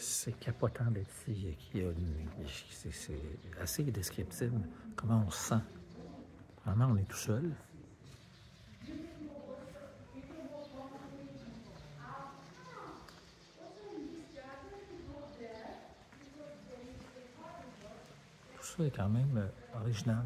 C'est capotant d'être ici. A euh, euh, C'est assez descriptible comment on se sent? Vraiment, on est tout seul. Tout ça est quand même euh, original.